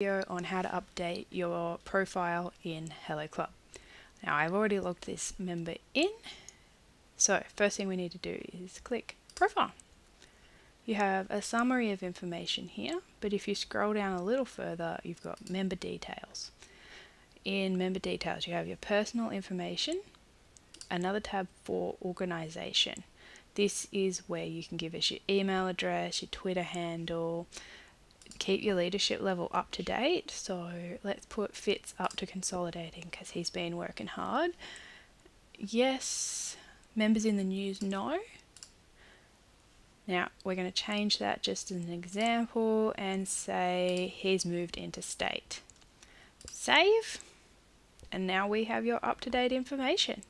video on how to update your profile in Hello Club. Now I've already logged this member in, so first thing we need to do is click profile. You have a summary of information here, but if you scroll down a little further, you've got member details. In member details, you have your personal information, another tab for organization. This is where you can give us your email address, your Twitter handle, keep your leadership level up to date. So let's put Fitz up to consolidating because he's been working hard. Yes, members in the news, no. Now we're going to change that just as an example and say he's moved into state. Save, and now we have your up to date information.